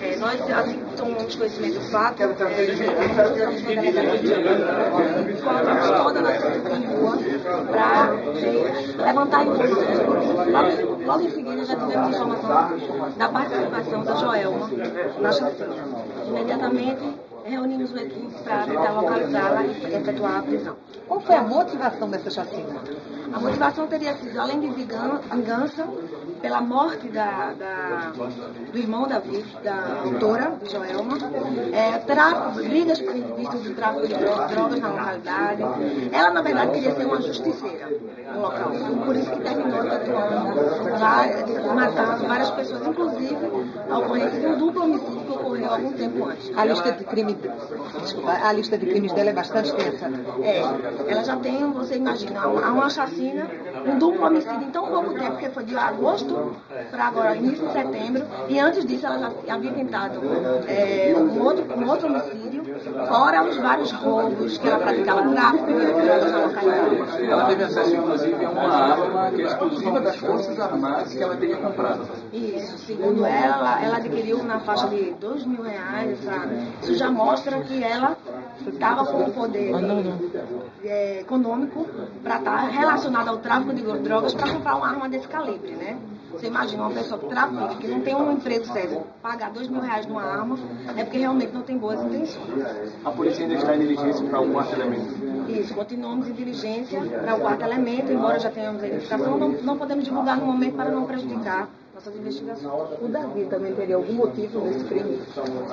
É, nós, assim, tomamos conhecimento do fato, é, colocamos toda a nossa rua para levantar informações. Logo, logo em seguida já tivemos informação da participação da Joelma na chacina. Imediatamente reunimos uma equipe para tentar localizá-la e efetuar a prisão. Qual foi a motivação dessa chacina? A motivação teria sido, além de vingança, pela morte da, da, do irmão da, da autora, Joelma, é, tráfico, brigas por vistos de tráfico de drogas na localidade. Ela, na verdade, queria ser uma justiceira no local. Por isso que terminou atuando, matando várias pessoas, inclusive a que ocorreu algum tempo antes. A lista de crimes, desculpa, a lista de crimes dela é bastante extensa. É, ela já tem, você imagina, há uma chacina, um duplo homicídio em tão pouco tempo, porque foi de agosto para agora, início de setembro, e antes disso ela já havia tentado é, um, outro, um outro homicídio, fora os vários roubos que ela praticava tráfico de drogas na localidade. Ela teve acesso, inclusive, a uma arma que é exclusiva das Forças Armadas que ela teria comprado. Isso, segundo ela, ela adquiriu na faixa de dois mil reais, sabe? Isso já mostra que ela estava com poder é, econômico para estar tá relacionada ao tráfico de drogas para comprar uma arma desse calibre, né? Você imagina uma pessoa que trafica, que não tem um emprego sério, pagar dois mil reais numa arma, é porque realmente não tem boas intenções. A polícia ainda está em diligência para o quarto elemento? Isso, continuamos em diligência para o quarto elemento, embora já tenhamos a identificação, não, não podemos divulgar no momento para não prejudicar nossas investigações. O Davi também teria algum motivo nesse crime?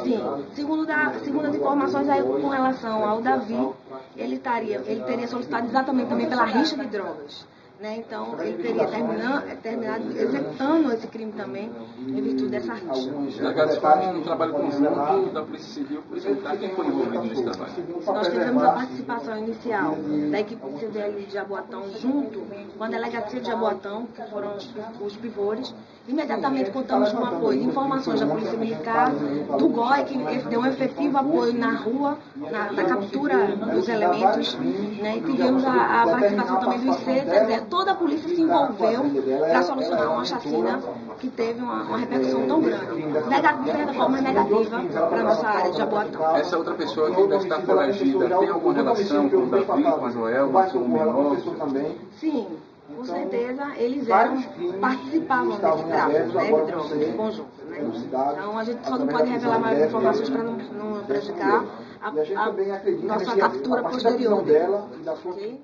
Sim. Segundo, da, segundo as informações aí com relação ao Davi, ele, taria, ele teria solicitado exatamente também pela rixa de drogas. Né? Então, ele teria terminado, terminado executando esse crime também, em virtude dessa rixa. Delegado, foi um trabalho conjunto da Polícia Civil e Polícia Militar. Quem foi envolvido nesse trabalho? Nós tivemos a participação inicial da equipe de CDL de Jaboatão junto com a delegacia de Jaboatão, que foram os, os pivores. Imediatamente contamos com o apoio de informações da Polícia Militar, do GOI, que deu um efetivo apoio na rua, na, na captura dos elementos, né? e tivemos a, a participação também do IC, dizer, toda a polícia se envolveu para solucionar uma chacina que teve uma, uma repercussão tão grande. Negativo, de certa forma, negativa para a nossa área de Jaboatão. Essa outra pessoa que ainda está foragida tem alguma relação com o Davi, com a Joel, com o menor? Sim. Com certeza, eles eram, participavam desse tráfico né, de drogas, em conjunto. Né? Então, a gente só não pode revelar mais informações para não, não prejudicar a, a, a nossa captura posterior. Okay?